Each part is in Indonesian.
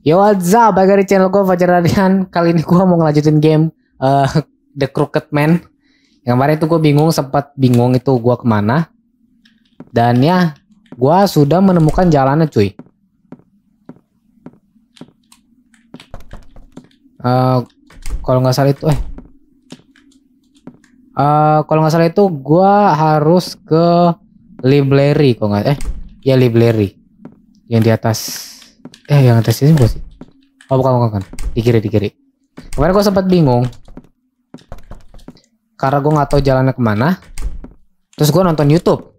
Yo what's up, balik dari channel gue Fajar Radian. Kali ini gue mau ngelanjutin game eh, The Crooked Man. Yang kemarin itu gue bingung, sempat bingung itu gue ke mana. Dan ya, gue sudah menemukan jalannya cuy. Eh, Kalau nggak salah itu, eh. Eh, Kalau nggak salah itu gue harus ke library Kalau nggak, eh. Ya library. Yang di atas Eh yang atas ini bukan sih? Oh bukan bukan, bukan. Di kiri di kiri. Kemarin gue sempat bingung. Karena gue nggak tahu jalannya ke mana. Terus gue nonton YouTube.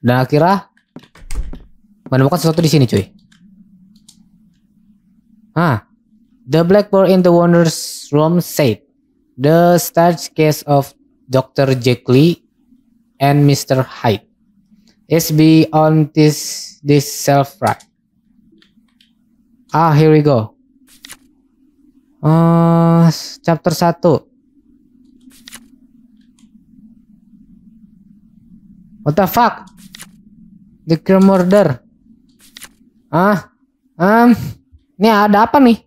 Dan akhirnya menemukan sesuatu di sini cuy. Ah, the blackboard in the wonders room said the starch case of Dr. Jekyll and Mr. Hyde is beyond this this self right. Ah, here we go. Uh, chapter 1. What the fuck? The crime murder. Ah, um, ini ada apa nih?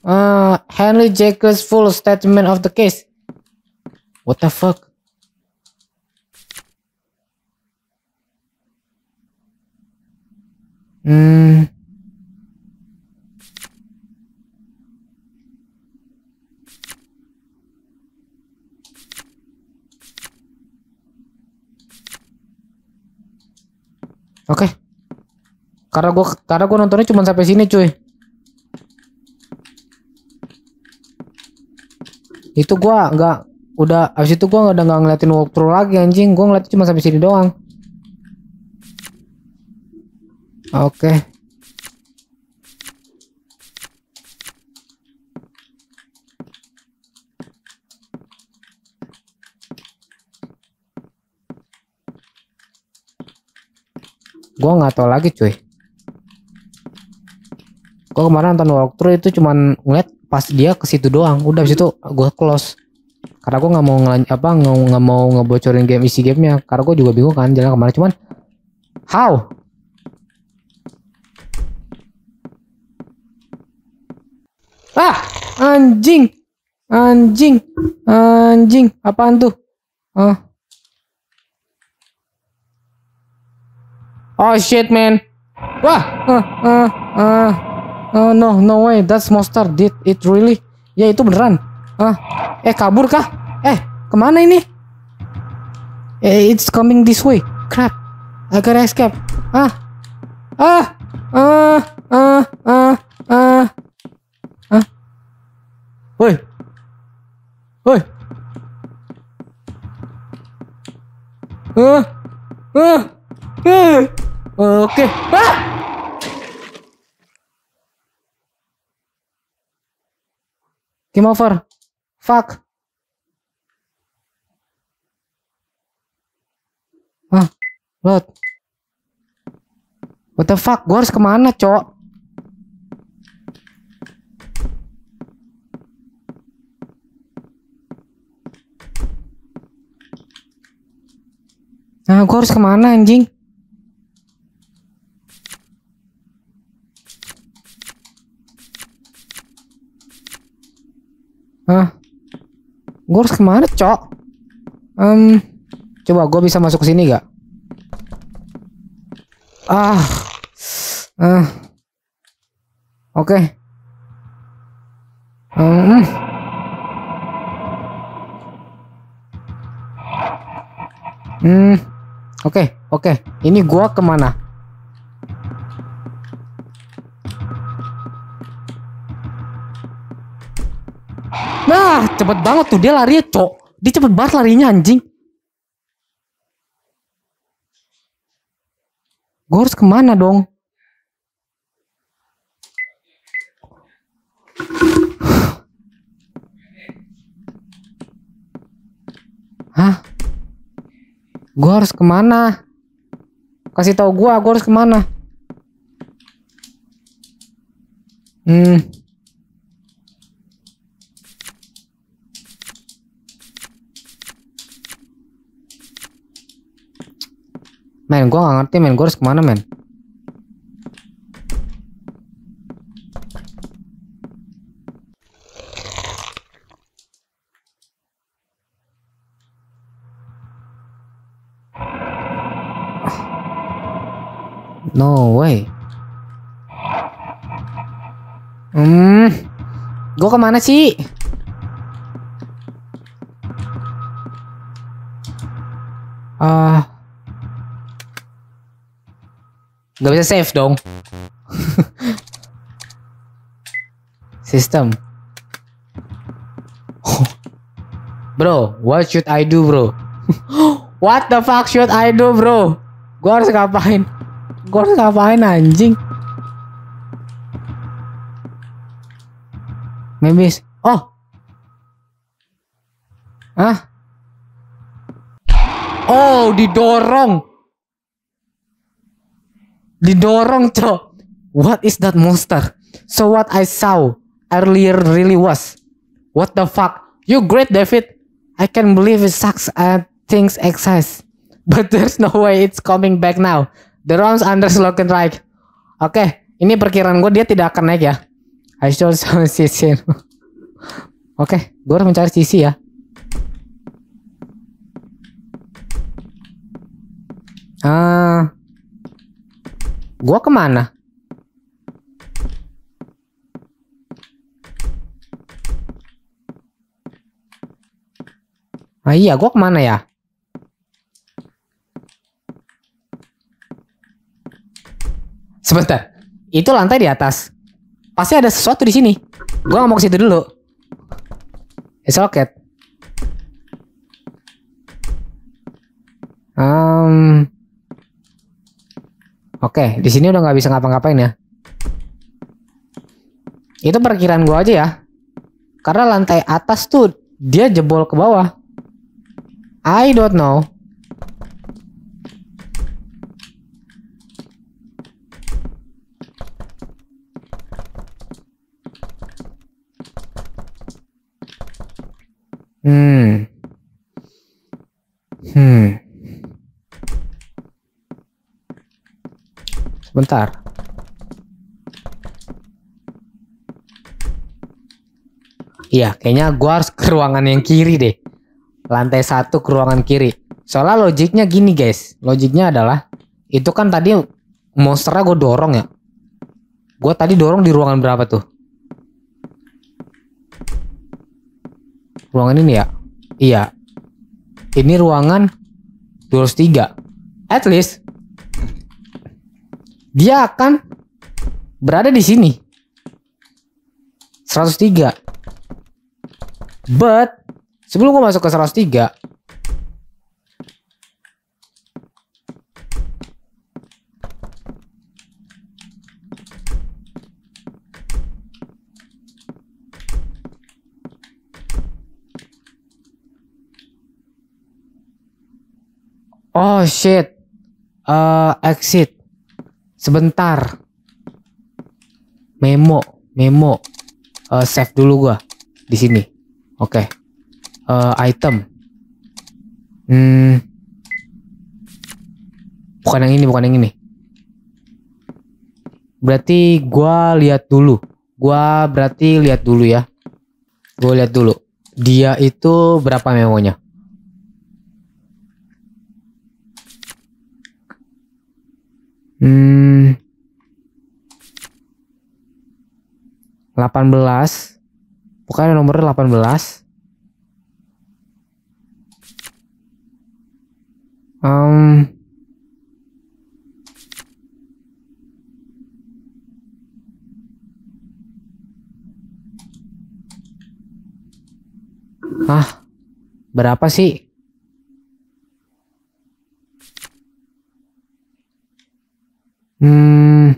Uh, Henry Jacobs full statement of the case. What the fuck? Hmm. Oke. Karena gua karena gua nontonnya cuma sampai sini, cuy. Itu gua nggak udah abis itu gua nggak udah ngeliatin walkthrough lagi anjing. Gua ngeliat cuma sampai sini doang. Oke. Gua nggak tahu lagi cuy. Gua kemarin nonton walkthrough itu cuman ngeliat pas dia ke situ doang. Udah habis itu gua close. Karena gua nggak mau ngelan apa nggak mau ngebocorin game isi gamenya. Karena gua juga bingung kan jalan ke mana cuman how Ah, anjing. Anjing. Anjing. Apaan tuh? Ah. Oh shit, man. Wah. Ah, ah, ah. Oh, no, no way. That's monster. Did it really? Ya itu beneran. Ah. Eh kabur kah? Eh, ke mana ini? Eh, it's coming this way. Crap. I gotta escape. Ah. Ah. Ah. Ah. Ah. Ah. Woi. Woi. Ah. Ah. Ah. Oke. Ah. Game over. Fuck. Ah, load. What the fuck? Gua harus ke mana, cok? Nah, gua harus ke mana anjing? Hah? Gua harus ke mana, cok? Um, coba gua bisa masuk ke sini gak? Ah, ah, oke. Hmm. Hmm. Oke, oke. Ini gua ke mana? Nah, cepet banget tuh dia lari cok. Dia cepet banget larinya anjing. Gue harus ke mana dong? Hah? Gue harus ke mana? Kasih tahu gua, gua harus ke mana? Hmm. Men, gue gak ngerti men, gue harus ke mana men? No way. Hmm, gue ke mana sih? Gak bisa save dong. Sistem. bro, what should I do, bro? what the fuck should I do, bro? Gua harus ngapain? Gua harus ngapain anjing? Maybe Oh. Hah? Oh, didorong. Didorong, cok. What is that monster? So what I saw earlier really was. What the fuck? You great, David. I can believe it sucks and things exist. But there's no way it's coming back now. The rounds under and right. Oke, okay, ini perkiraan gue dia tidak akan naik ya. I should sisi. Oke, gue harus mencari sisi ya. Ah, uh, gue ke mana? Ah iya, gue ke mana ya? Sebentar. Itu lantai di atas. Pasti ada sesuatu di sini. Gua mau ke situ dulu. It's okay. Um, Oke, di sini udah nggak bisa ngapa-ngapain ya. Itu perkiraan gua aja ya. Karena lantai atas tuh dia jebol ke bawah. I don't know. Hmm. Hmm. Sebentar. Iya, kayaknya gua harus ke ruangan yang kiri deh. Lantai satu ke ruangan kiri. Soalnya logiknya gini guys. Logiknya adalah itu kan tadi monsternya gue dorong ya. Gue tadi dorong di ruangan berapa tuh? Ruangan ini ya? Iya. Ini ruangan 203. At least dia akan berada di sini. 103. But sebelum gue masuk ke 103, Oh shit. Uh, exit. Sebentar. Memo, memo. Uh, save dulu gua di sini. Oke. Okay. Uh, item. Hmm. Bukan yang ini, bukan yang ini. Berarti gua lihat dulu. Gua berarti lihat dulu ya. Gua lihat dulu. Dia itu berapa memonya? Hmm. 18. Bukan nomornya 18. Um, ah, berapa sih? Hmm.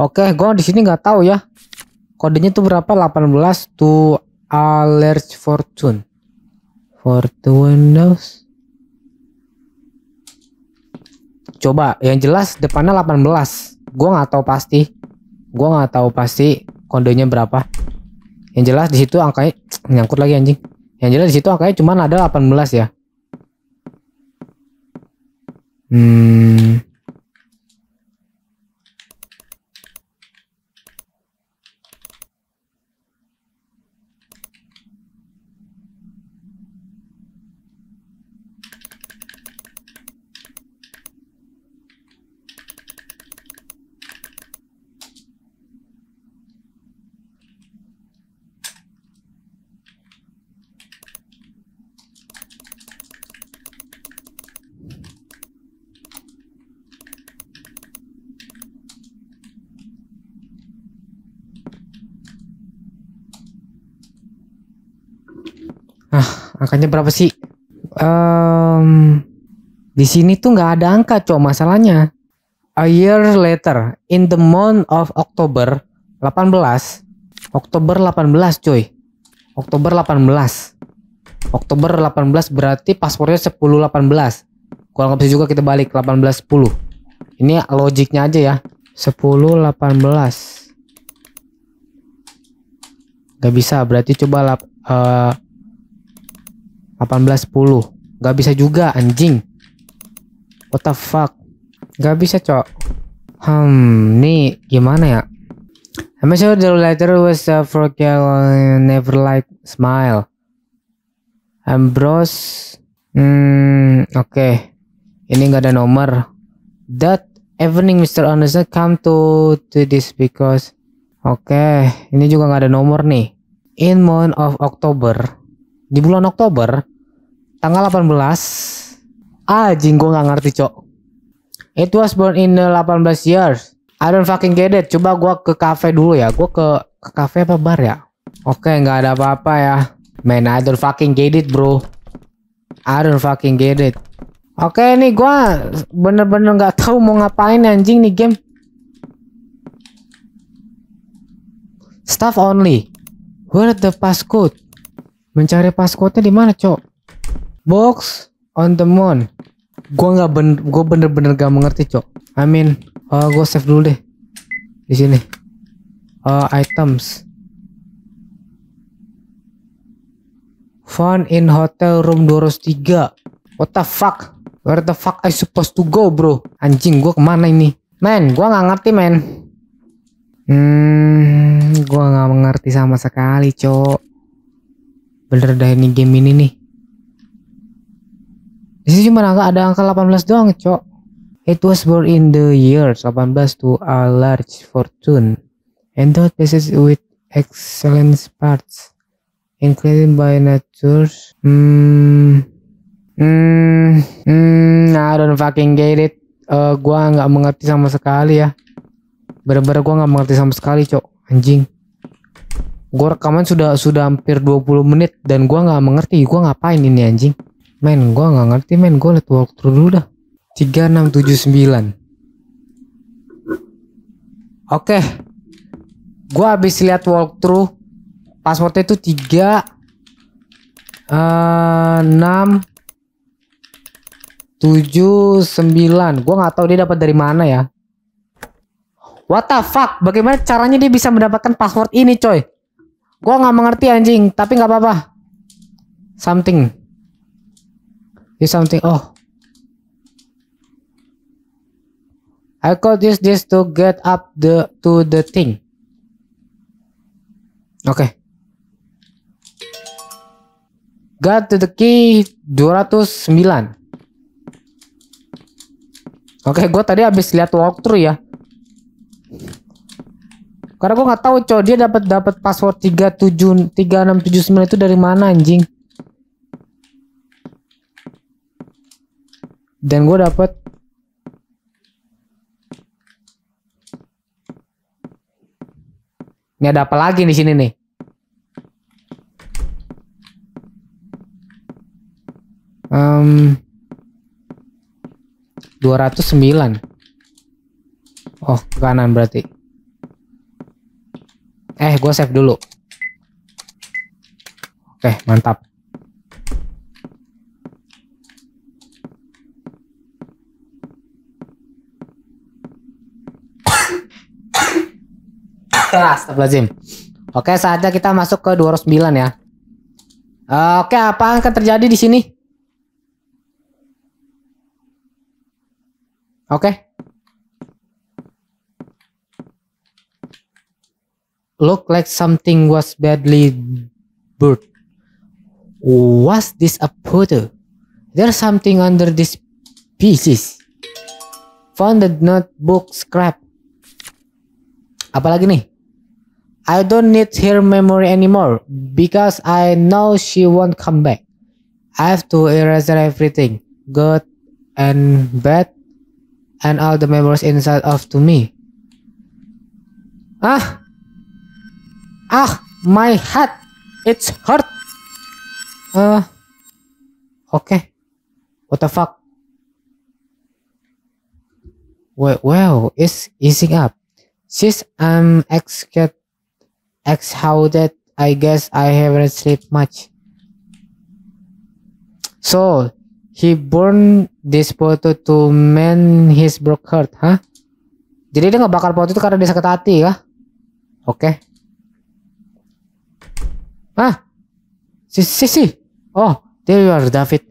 Oke, gue di sini nggak tahu ya. Kodenya tuh berapa? 18 to alert fortune. Fortune Windows. Coba yang jelas depannya 18. Gua nggak tahu pasti. Gua nggak tahu pasti kodenya berapa. Yang jelas di situ angkanya nyangkut lagi anjing. Yang jelas di situ angkanya cuma ada 18 ya. Hmm. Ah, angkanya berapa sih? Um, di sini tuh nggak ada angka, cok. Masalahnya. A year later, in the month of October 18, Oktober 18, coy. Oktober 18. Oktober 18 berarti paspornya 10 18. Kalau nggak bisa juga kita balik 18 10. Ini logiknya aja ya. 10 18. Gak bisa, berarti coba uh, 18 10. Gak bisa juga anjing. What the fuck? Gak bisa, Cok. Hmm, nih gimana ya? I'm sure the letter was a forget never like smile. Ambrose. Hmm, oke. Okay. Ini nggak ada nomor. That evening Mr. Anderson come to to this because Oke, okay. ini juga nggak ada nomor nih. In month of October. Di bulan Oktober tanggal 18. Ah, gua nggak ngerti, Cok. It was born in the 18 years. I don't fucking get it. Coba gua ke cafe dulu ya. Gua ke ke cafe apa bar ya? Oke, nggak ada apa-apa ya. Man, I don't fucking get it, bro. I don't fucking get it. Oke, nih gua bener-bener nggak tahu mau ngapain anjing nih game. Stuff only. Where the passcode? Mencari passcode-nya di mana, Cok? Box on the moon. Gua nggak ben, gua bener-bener gak mengerti, Cok. I mean, uh, gue save dulu deh. Di sini. Uh, items. Found in hotel room 203 what the fuck? Where the fuck I supposed to go bro? Anjing gue ke mana ini? Men gue nggak ngerti men hmm gue nggak mengerti sama sekali cok bener dah ini game ini nih di sini cuma angka ada angka 18 doang cok It was born in the year 18 to a large fortune, endowed pieces with excellent parts, included by nature's. Hmm, hmm, hmm, I don't fucking get it. Uh, gua nggak mengerti sama sekali ya. Bener-bener gua nggak mengerti sama sekali, cok. Anjing. Gua rekaman sudah sudah hampir 20 menit dan gua nggak mengerti. Gua ngapain ini anjing? Men, gua nggak ngerti men. Gua liat walkthrough dulu dah. 3679 Oke Gua habis lihat walkthrough Passwordnya itu 3 uh, 6 7 9 Gua nggak tahu dia dapat dari mana ya What the fuck Bagaimana caranya dia bisa mendapatkan password ini coy Gua nggak mengerti anjing Tapi nggak apa-apa Something This something Oh I could use this to get up the to the thing. Oke. Okay. Got to the key 209. Oke, okay, gue tadi habis lihat walkthrough ya. Karena gue nggak tahu cow dia dapat dapat password 37 3679 itu dari mana anjing. Dan gue dapat Ini ada apa lagi di sini nih? Um, 209. Oh, ke kanan berarti. Eh, gue save dulu. Oke, mantap. Astagfirullahaladzim. Oke, saatnya kita masuk ke 209 ya. Oke, apa akan terjadi di sini? Oke. Look like something was badly burnt. Was this a photo? There's something under this pieces. Found the notebook scrap. Apalagi nih? I don't need her memory anymore because I know she won't come back. I have to erase everything, good and bad, and all the memories inside of to me. Ah! Ah! My head! It's hurt! Uh, oke. Okay. What the fuck? Well, well, it's easing up. Since I'm ex ex how that I guess I haven't slept much. So he burned this photo to mend his broke heart, huh? Jadi dia ngebakar foto itu karena dia sakit hati ya? Oke. Okay. Ah, si si si. Oh, there you are, David.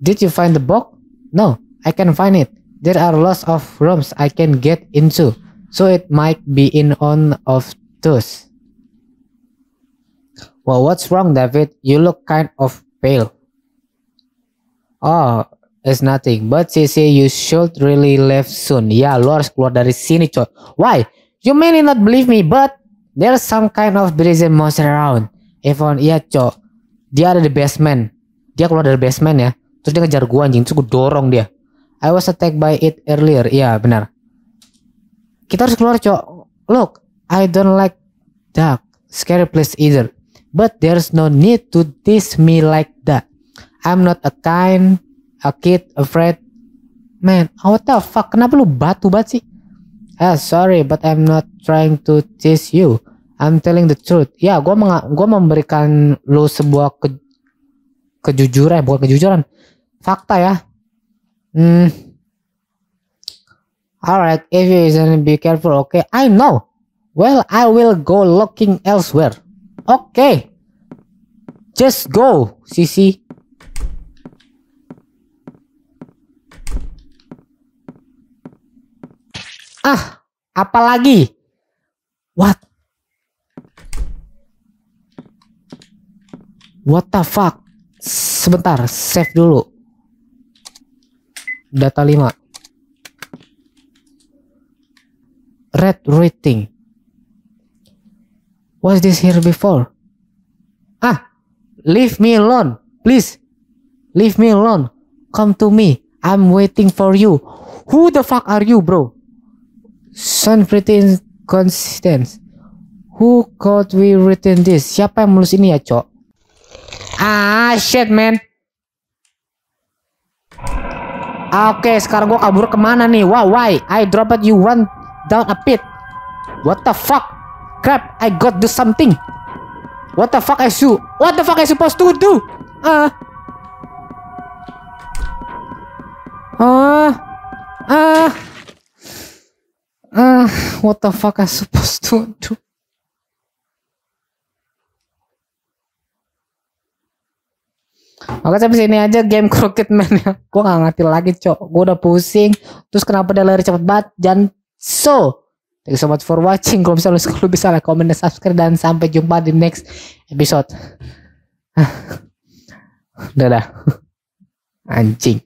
Did you find the box? No, I can find it. There are lots of rooms I can get into, so it might be in one of those. Well, what's wrong, David? You look kind of pale. Oh, it's nothing. But Cici, you should really leave soon. Ya, lu harus keluar dari sini, coy. Why? You may not believe me, but there's some kind of brazen monster around. Evon, iya, coy. Dia ada di basement. Dia keluar dari basement ya. Terus dia ngejar gua anjing, terus gua dorong dia. I was attacked by it earlier. Iya, benar. Kita harus keluar, coy. Look, I don't like dark, scary place either. But there's no need to diss me like that. I'm not a kind, a kid, afraid. Man, what the fuck? Kenapa lu batu banget sih? Ah, sorry, but I'm not trying to tease you. I'm telling the truth. Ya, gue gua memberikan lu sebuah ke kejujuran, bukan kejujuran. Fakta ya. Hmm. Alright, if you isn't be careful, okay? I know. Well, I will go looking elsewhere. Okay. Just go, Sisi. Ah, apalagi? What? What the fuck? Sebentar, save dulu. Data 5. Red rating. Was this here before? Ah, leave me alone. Please, leave me alone. Come to me. I'm waiting for you. Who the fuck are you, bro? Sound pretty inconsistent. Who could we written this? Siapa yang mulus ini ya, Cok? Ah, shit, man. Oke, okay, sekarang gua kabur ke mana nih? Wow, why? I dropped you one down a pit. What the fuck? Crap, I got do something. What the fuck I su? What the fuck I supposed to do? Ah. Uh. Ah. Ah. Ah, what the fuck I supposed to do? Oke sampai sini aja game Crooked Man ya. Gue gak ngerti lagi cok. Gue udah pusing. Terus kenapa dia lari cepet banget? Dan so Thank you so much for watching. Kalau misalnya lu bisa like, comment, dan subscribe. Dan sampai jumpa di next episode. Dadah. Anjing.